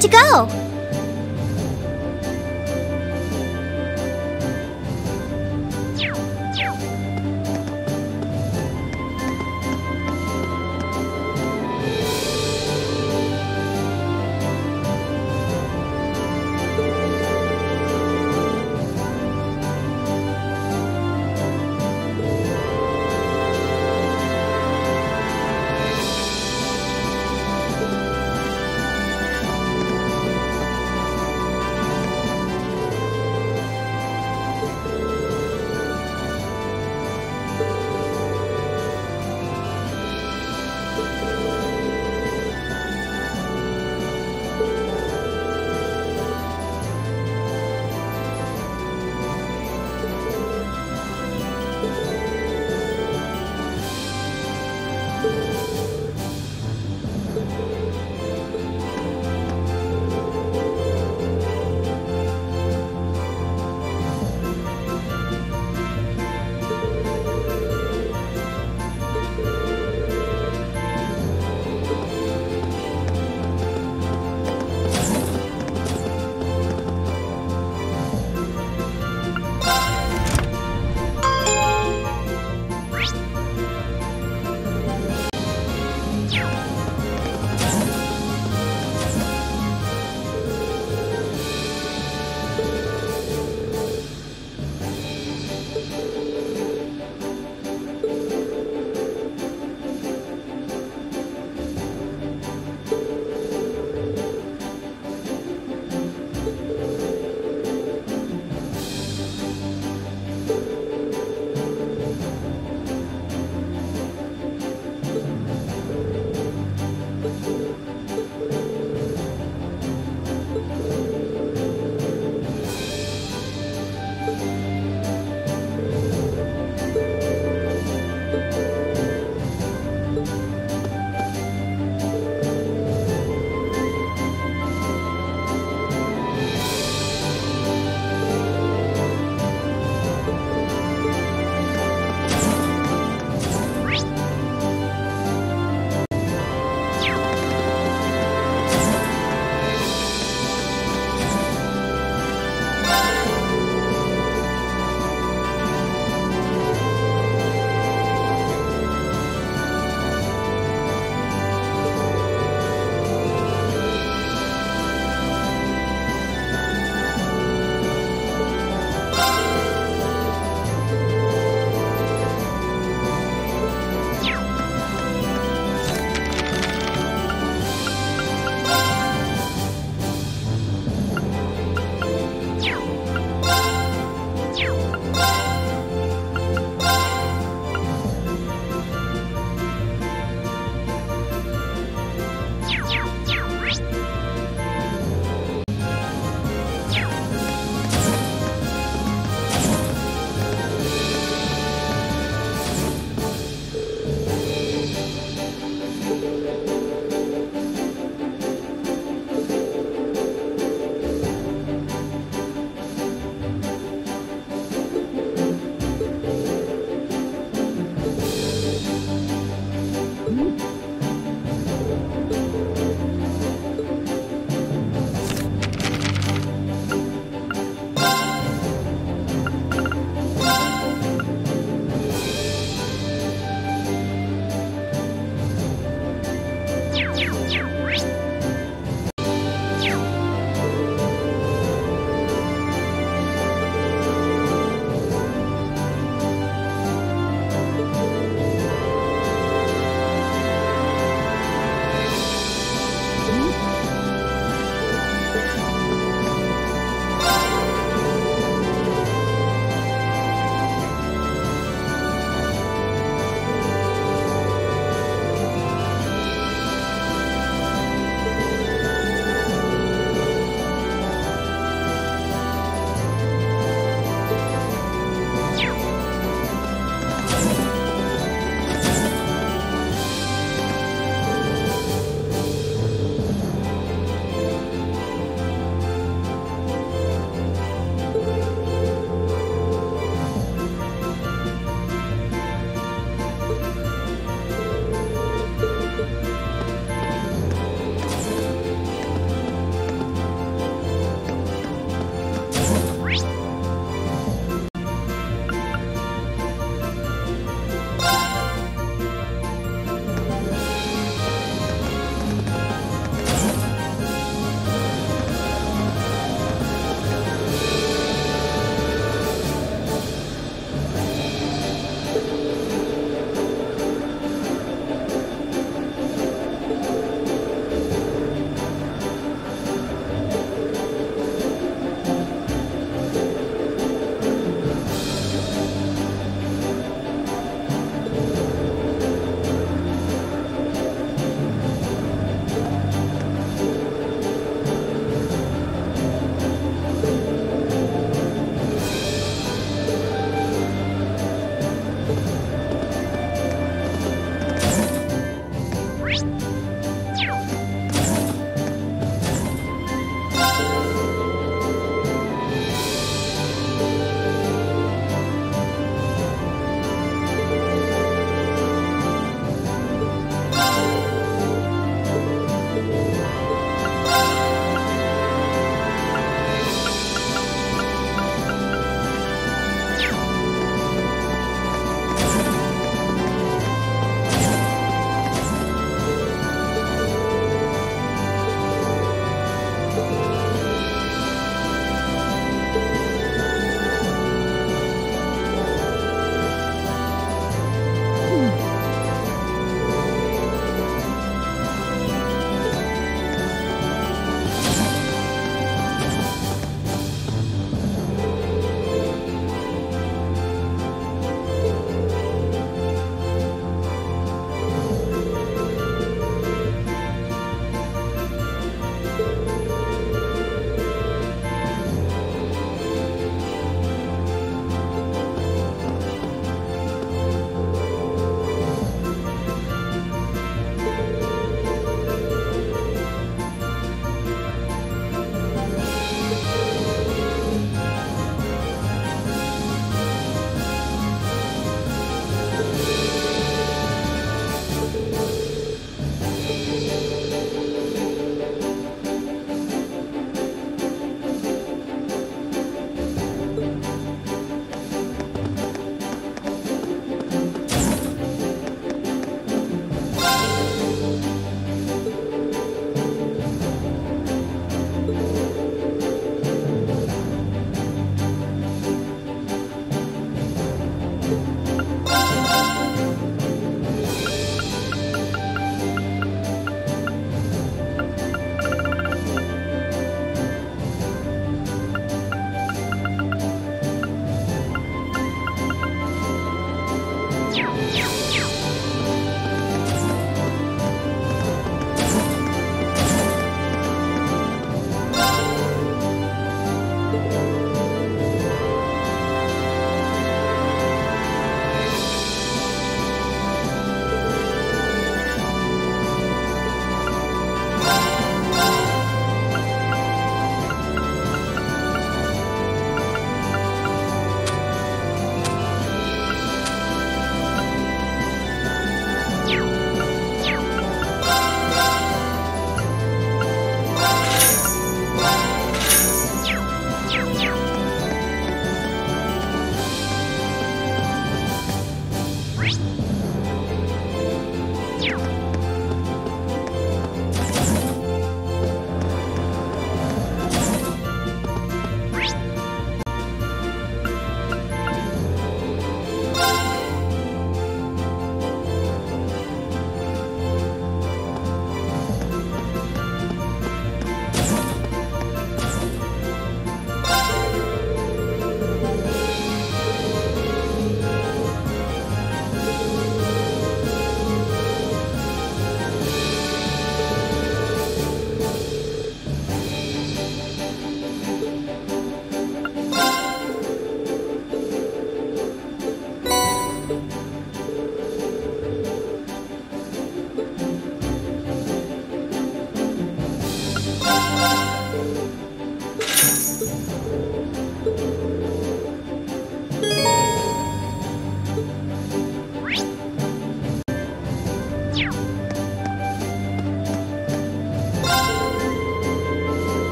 to go?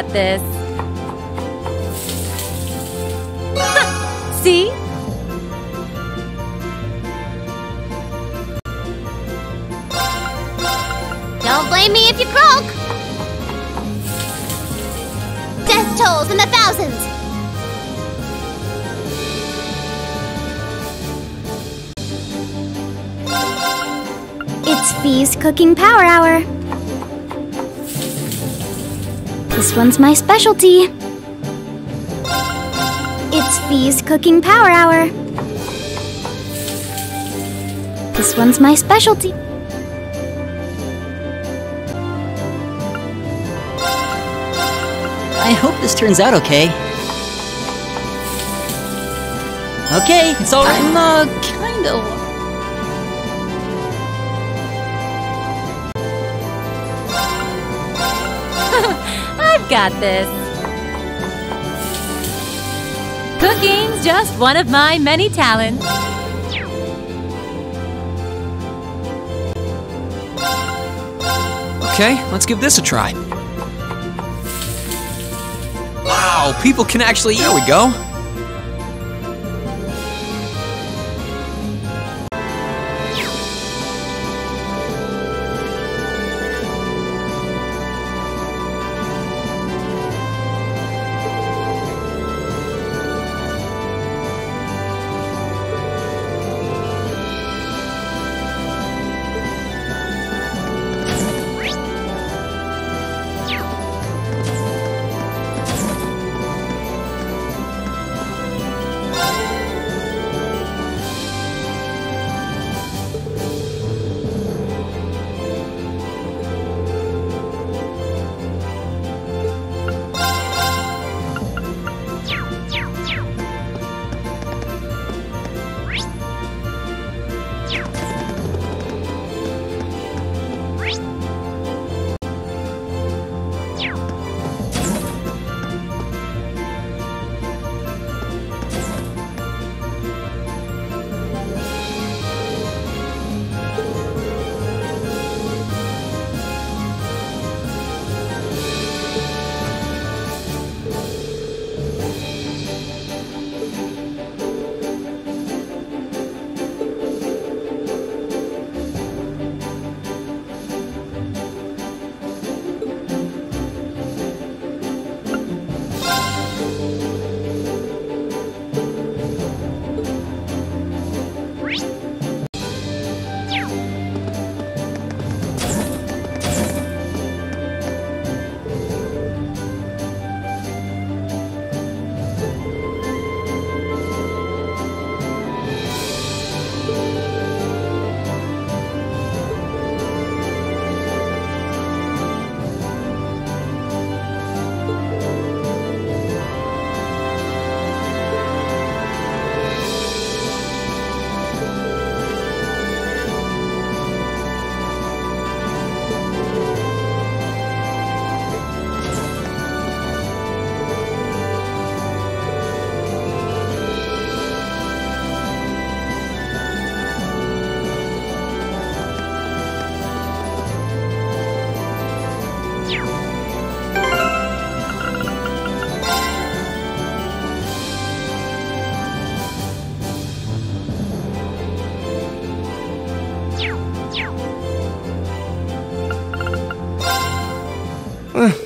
Got this. See? Don't blame me if you croak! Death tolls in the thousands! It's Fie's Cooking Power Hour. This one's my specialty. It's Fie's Cooking Power Hour. This one's my specialty. I hope this turns out okay. Okay, it's all right. I'm, uh, kind got this. Cooking's just one of my many talents. Okay, let's give this a try. Wow, people can actually. There we go.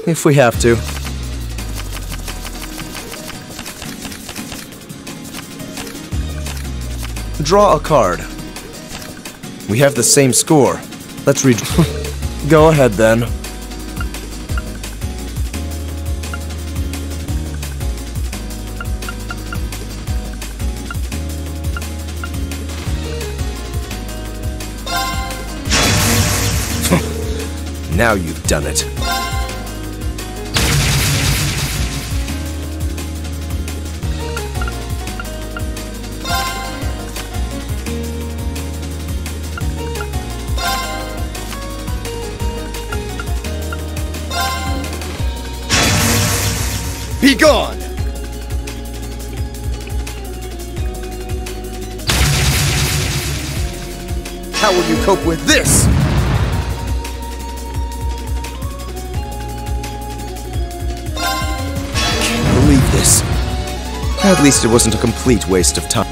If we have to. Draw a card. We have the same score. Let's read. Go ahead then. now you've done it. Least it wasn't a complete waste of time.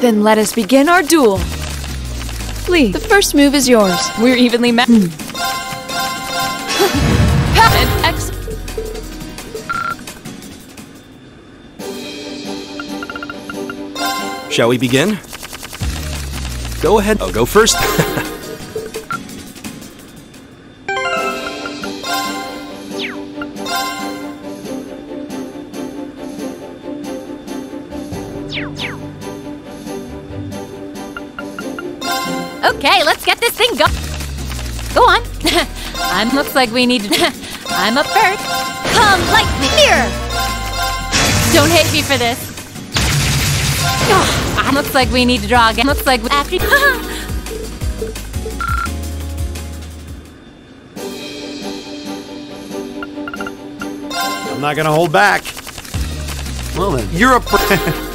Then let us begin our duel. Lee, the first move is yours. We're evenly matched. Hmm. and ex- Shall we begin? Go ahead. I'll go first. go. Go on. I'm looks like we need to. I'm up first. Come, lightning here. Don't hate me for this. Ah, looks like we need to draw again. Looks like after. I'm not gonna hold back. Well then, you're a.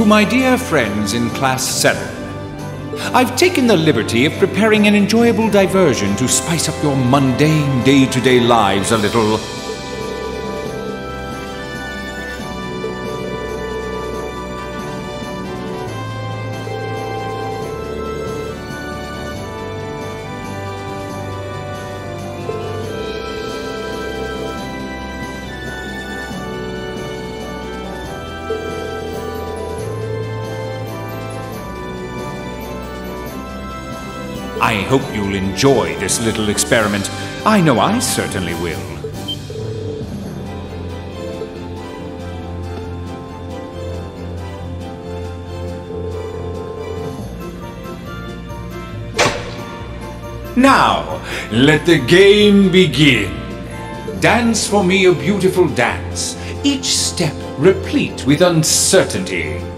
To my dear friends in Class 7, I've taken the liberty of preparing an enjoyable diversion to spice up your mundane day to day lives a little. Hope you'll enjoy this little experiment. I know I certainly will. Now, let the game begin. Dance for me a beautiful dance, each step replete with uncertainty.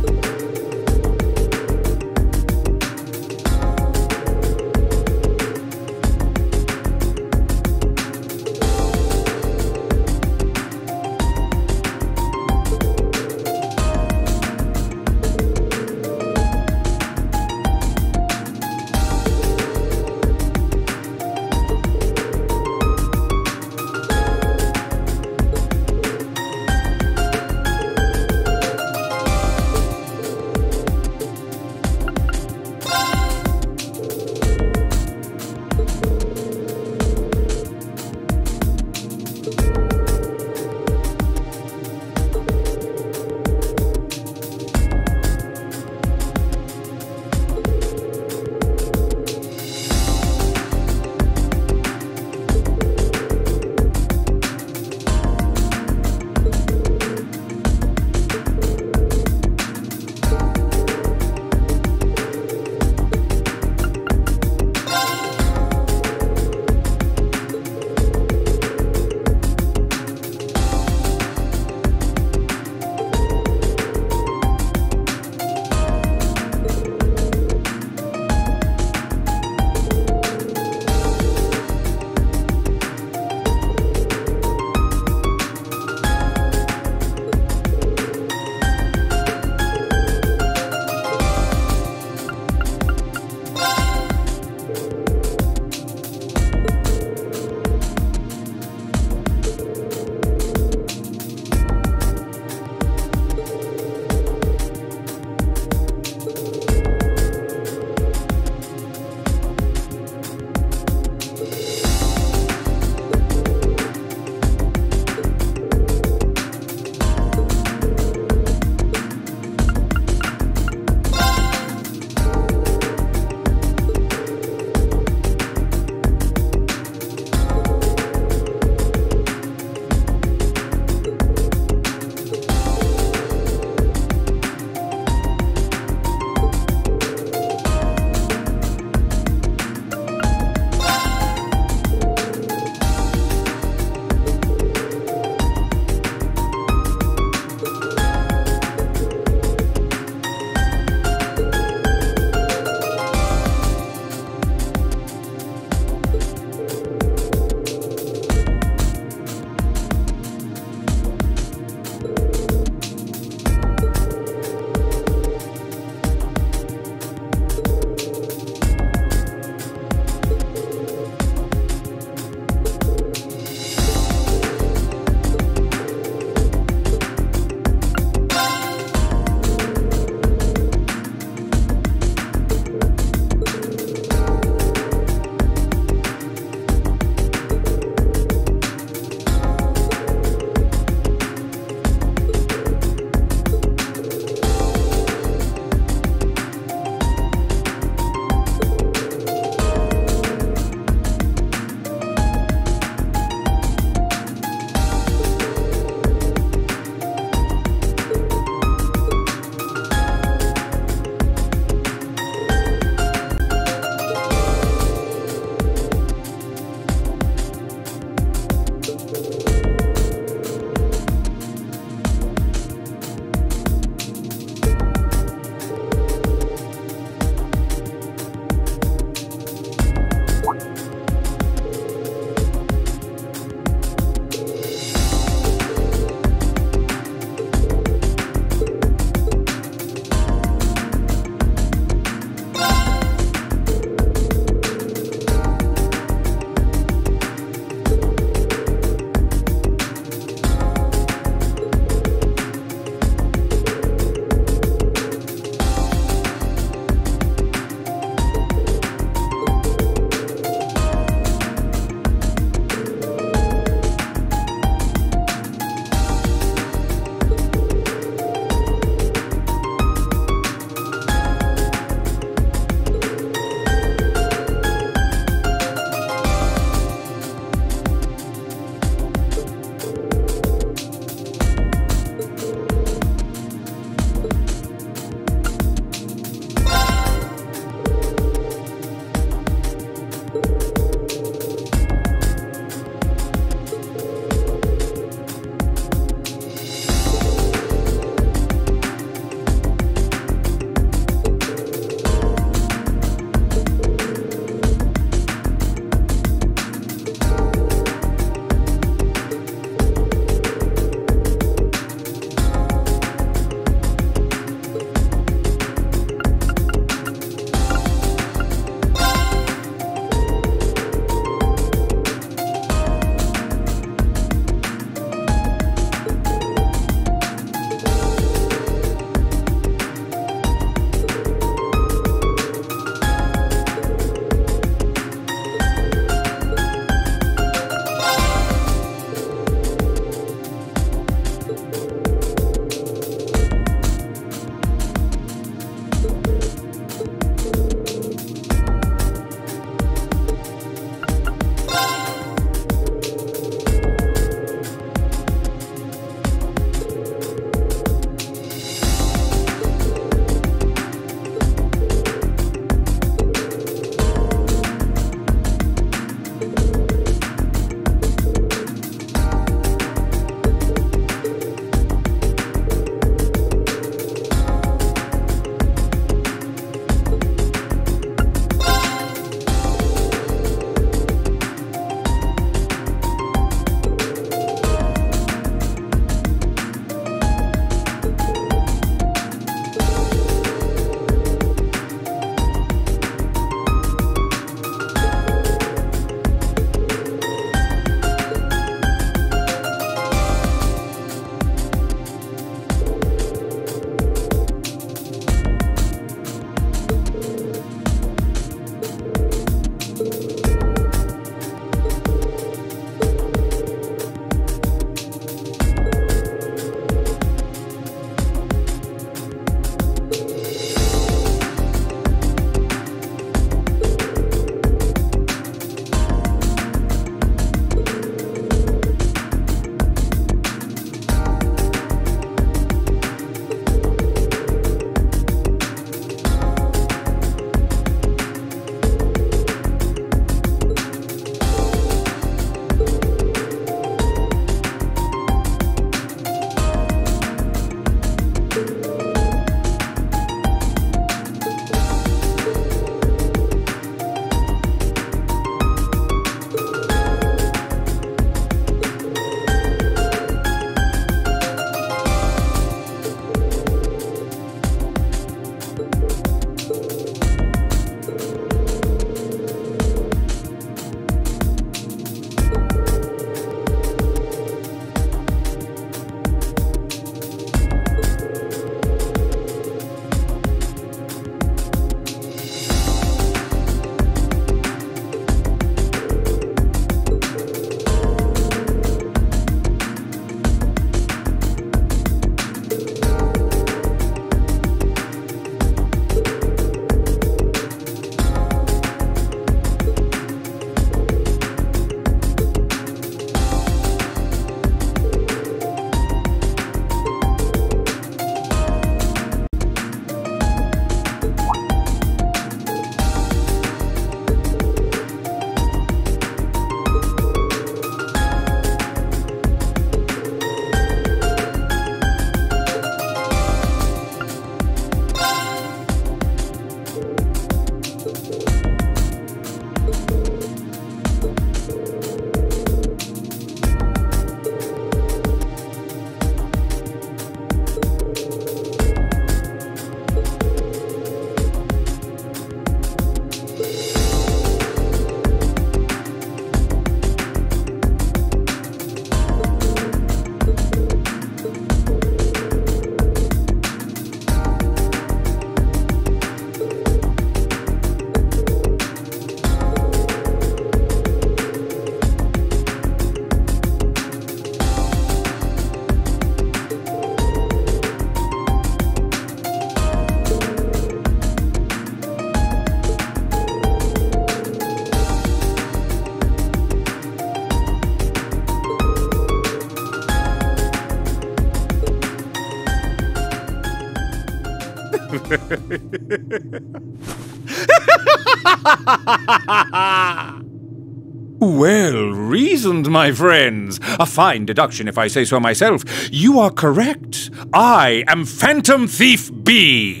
My friends. A fine deduction, if I say so myself. You are correct. I am Phantom Thief B.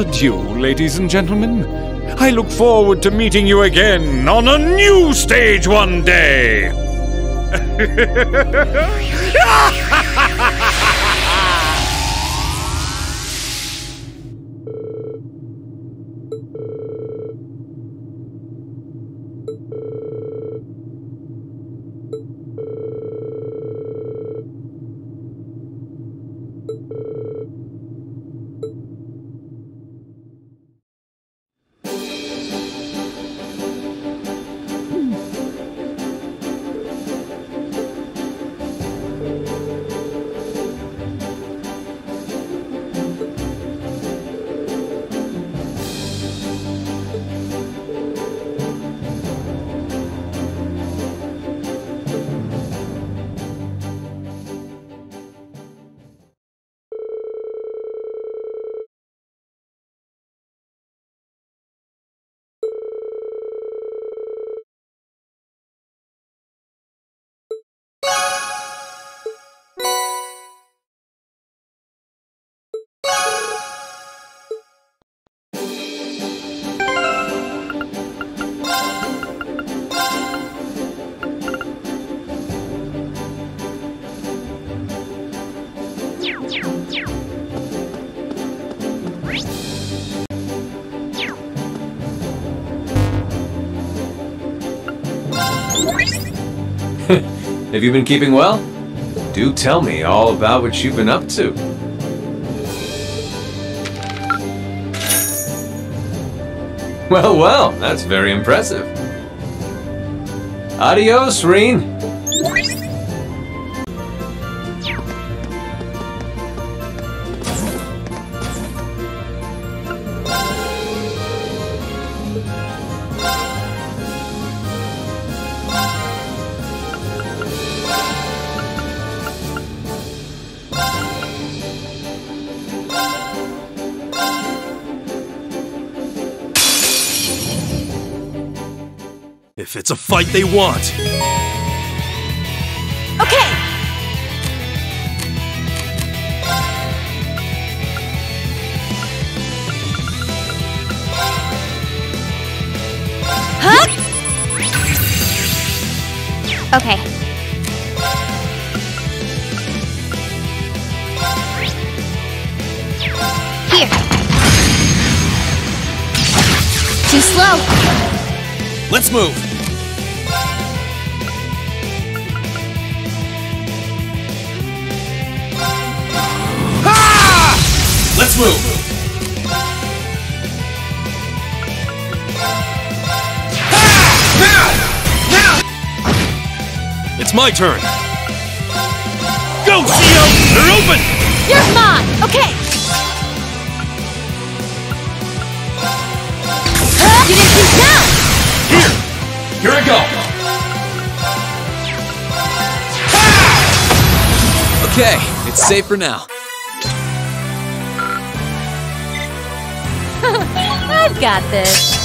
adieu, ladies and gentlemen. I look forward to meeting you again on a new stage one day. Have you been keeping well? Do tell me all about what you've been up to. Well, well, that's very impressive. Adios, Rean. If it's a fight they want. Okay! Huh? Okay. Here. Too slow. Let's move. My turn. Go, Theo! They're open! You're mine! Okay! Huh? Get into now! Here! Here I go! Ah! Okay, it's safe for now. I've got this.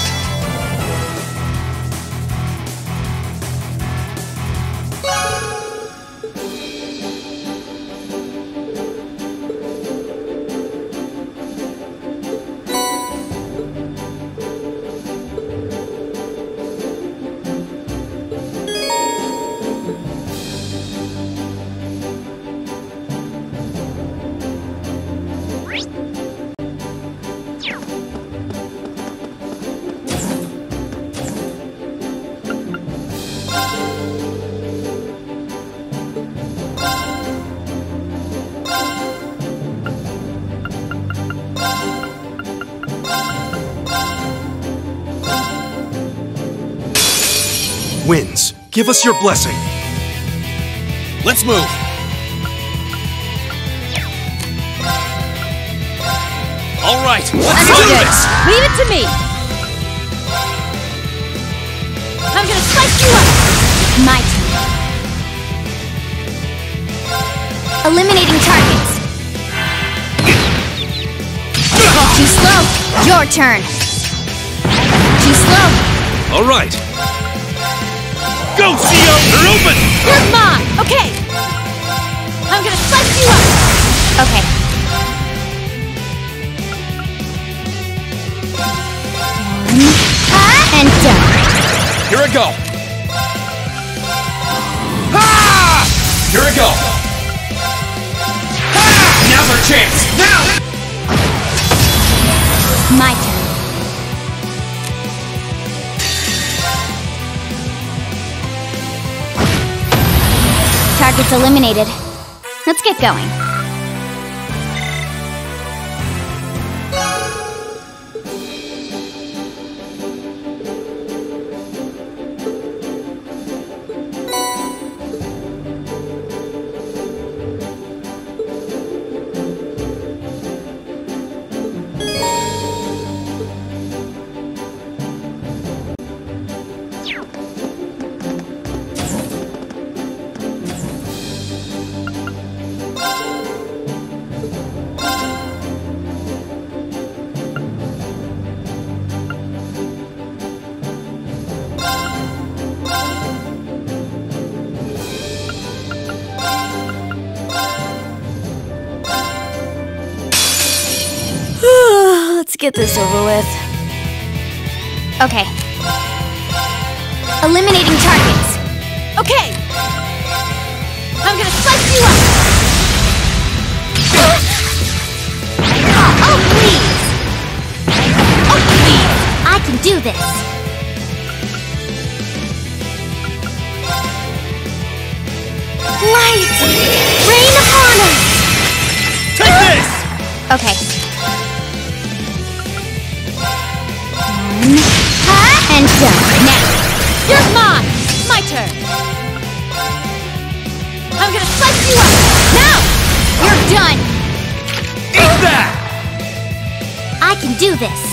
Give us your blessing. Let's move. All right, let's do this. Leave it to me. I'm gonna slice you up. My turn. Eliminating targets. Too slow. Your turn. Too slow. All right. Go, Theo! They're open! You're mine. Okay. I'm gonna slice you up. Okay. One. And done. Here I go. Ha! Here I go. Ha! Now's our chance. Now! My Targets eliminated. Let's get going. Get this over with. Okay. Eliminating targets. Okay. I'm gonna slice you up. Oh, please. Oh, please. I can do this. Light! Rain upon us! Take this! Okay. And done. Now. You're mine. My turn. I'm gonna slice you up. Now. You're done. Eat that! I can do this.